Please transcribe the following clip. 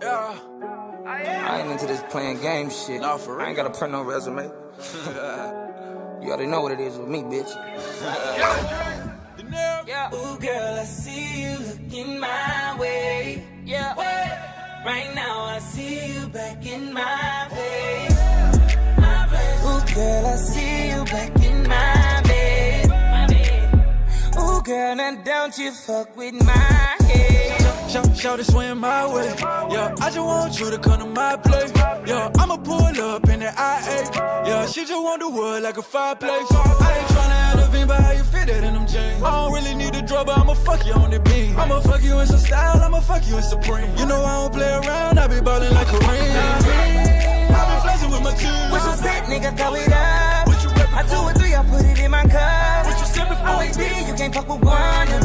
Yeah. I ain't into this playing game shit. Nah, for real. I ain't gotta print no resume. you already know what it is with me, bitch. Yeah. Ooh, girl, I see you looking my way. Yeah. Right now, I see you back in my place. Ooh, girl, I see you back in my bed. Ooh, girl, now don't you fuck with my head. Shout, shout it swing my way. Yeah, I just want you to come to my place. Yeah, I'ma pull up in the IA. Yeah, she just want the wood like a fireplace. I ain't tryna intervene, but how you fit it in them jeans? I don't really need a drug, but I'ma fuck you on the beam. I'ma fuck you in some style, I'ma fuck you in Supreme. You know I don't play around, I be ballin' like a ring. I been flexing with my team. What you said, nigga, throw it up. What you I two or three, I put it in my cup. What you sippin' for? Always you can't fuck with one.